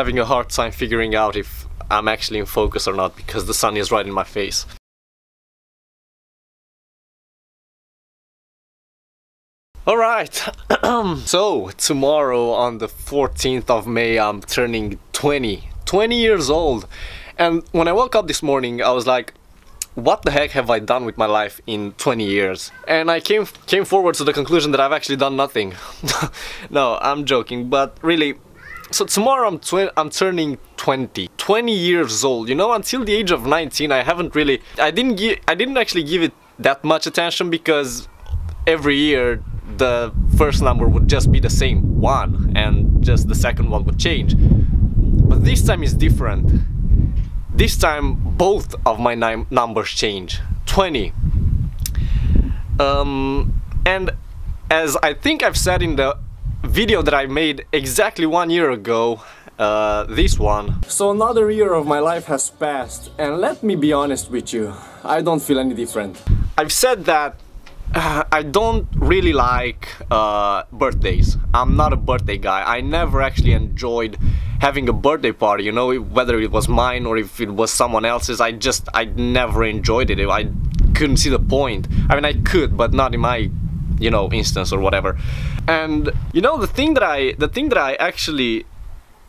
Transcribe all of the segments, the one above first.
having a hard time figuring out if I'm actually in focus or not because the sun is right in my face. Alright, so tomorrow on the 14th of May I'm turning 20, 20 years old and when I woke up this morning I was like what the heck have I done with my life in 20 years? And I came came forward to the conclusion that I've actually done nothing. no, I'm joking, but really so tomorrow I'm I'm turning 20. 20 years old. You know, until the age of 19 I haven't really I didn't give I didn't actually give it that much attention because every year the first number would just be the same, 1, and just the second one would change. But this time is different. This time both of my numbers change, 20. Um, and as I think I've said in the video that I made exactly one year ago, uh, this one. So another year of my life has passed and let me be honest with you, I don't feel any different. I've said that uh, I don't really like uh, birthdays. I'm not a birthday guy. I never actually enjoyed having a birthday party, you know, whether it was mine or if it was someone else's. I just, I never enjoyed it. I couldn't see the point. I mean, I could, but not in my, you know, instance or whatever. And, you know, the thing that I, the thing that I actually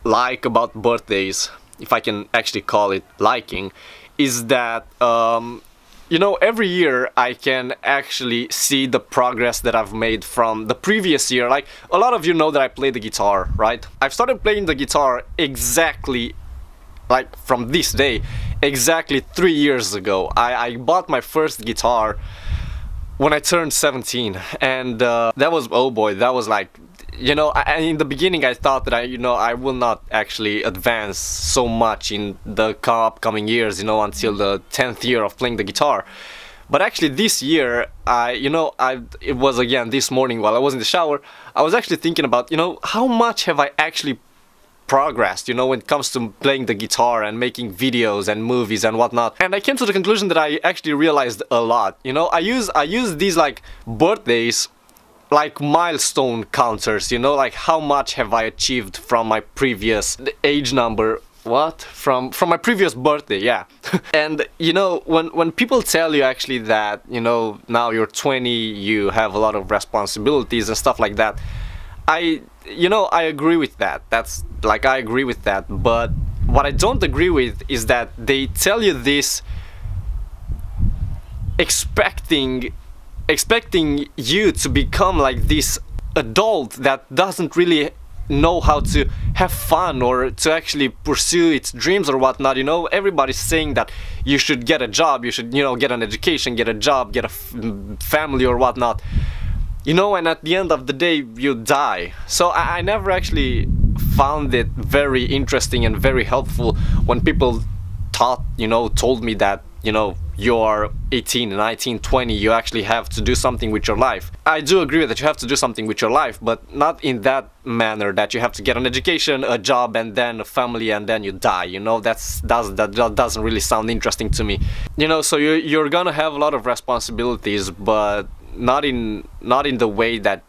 like about birthdays, if I can actually call it liking, is that um, you know, every year I can actually see the progress that I've made from the previous year. Like, a lot of you know that I play the guitar, right? I've started playing the guitar exactly, like, from this day, exactly three years ago. I, I bought my first guitar when I turned 17, and uh, that was, oh boy, that was like you know, I, in the beginning I thought that I, you know, I will not actually advance so much in the upcoming years, you know, until the 10th year of playing the guitar. But actually this year, I, you know, I, it was again this morning while I was in the shower, I was actually thinking about, you know, how much have I actually progressed, you know, when it comes to playing the guitar and making videos and movies and whatnot. And I came to the conclusion that I actually realized a lot. You know, I use I use these like birthdays like milestone counters, you know, like how much have I achieved from my previous age number what from from my previous birthday yeah and you know when when people tell you actually that you know now you're 20 you have a lot of responsibilities and stuff like that i you know i agree with that. That's like i agree with that. But what i don't agree with is that they tell you this expecting expecting you to become like this adult that doesn't really know how to have fun or to actually pursue its dreams or whatnot you know? Everybody's saying that you should get a job you should you know get an education get a job get a mm, family or whatnot you know and at the end of the day you die. So I, I never actually found it very interesting and very helpful when people taught you know told me that you know you're 18 19 20 you actually have to do something with your life. I do agree that you have to do something with your life but not in that manner that you have to get an education a job and then a family and then you die you know? That's, that's that doesn't really sound interesting to me. You know so you you're gonna have a lot of responsibilities but not in not in the way that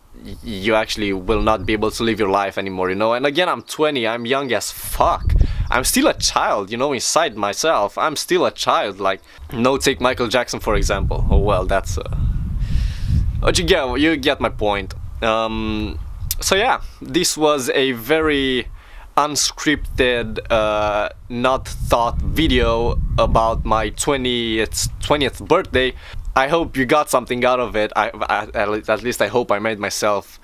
you actually will not be able to live your life anymore you know and again i'm 20 i'm young as fuck I'm still a child, you know, inside myself. I'm still a child. Like, no, take Michael Jackson for example. Oh well, that's. Uh... But you get you get my point. Um, so yeah, this was a very unscripted, uh, not thought video about my 20th 20th birthday. I hope you got something out of it. I, I, at least I hope I made myself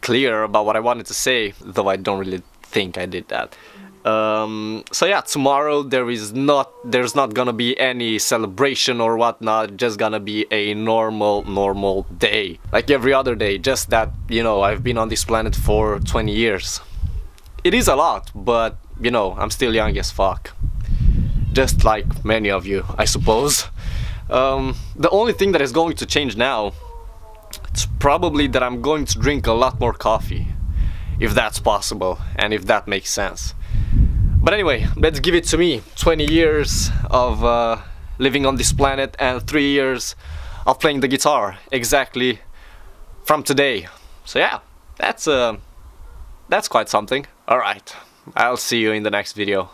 clear about what I wanted to say, though I don't really think I did that. Um, so yeah, tomorrow there is not there's not gonna be any celebration or whatnot. Just gonna be a normal normal day, like every other day. Just that you know I've been on this planet for 20 years. It is a lot, but you know I'm still young as fuck. Just like many of you, I suppose. Um, the only thing that is going to change now, it's probably that I'm going to drink a lot more coffee, if that's possible and if that makes sense. But anyway, let's give it to me. 20 years of uh, living on this planet and 3 years of playing the guitar exactly from today. So yeah, that's uh, that's quite something. Alright, I'll see you in the next video.